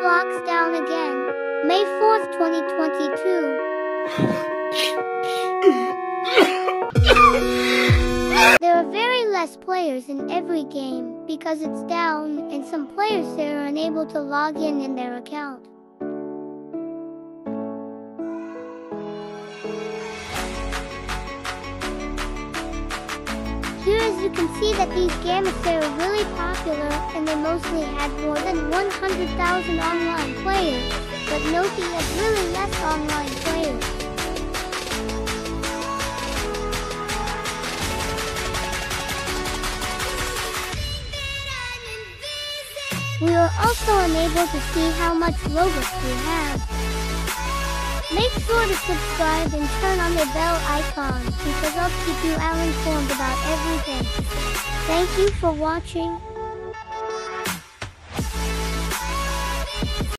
Roblox down again. May 4th, 2022. There are very less players in every game because it's down and some players there are unable to log in in their account. Here as you can see that these games are really popular and they mostly had more than 100,000 online players, but Noki has really less online players. We are also unable to see how much Robux we have. Make sure to subscribe and turn on the bell icon because I'll keep you all informed about everything. Thank you for watching.